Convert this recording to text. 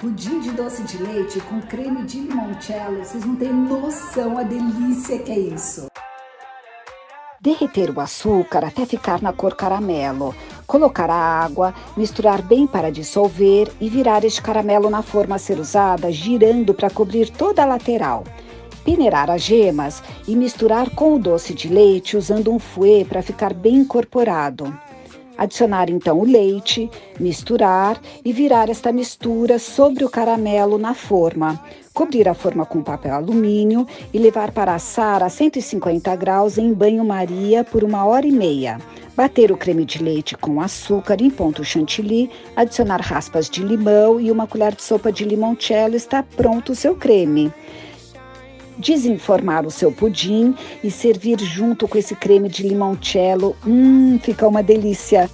Pudim de doce de leite com creme de limoncello, vocês não têm noção a delícia que é isso. Derreter o açúcar até ficar na cor caramelo. Colocar a água, misturar bem para dissolver e virar este caramelo na forma a ser usada, girando para cobrir toda a lateral. Peneirar as gemas e misturar com o doce de leite usando um fouet para ficar bem incorporado. Adicionar então o leite, misturar e virar esta mistura sobre o caramelo na forma. Cobrir a forma com papel alumínio e levar para assar a 150 graus em banho-maria por uma hora e meia. Bater o creme de leite com açúcar em ponto chantilly, adicionar raspas de limão e uma colher de sopa de limoncello está pronto o seu creme desenformar o seu pudim e servir junto com esse creme de limoncello. Hum, fica uma delícia.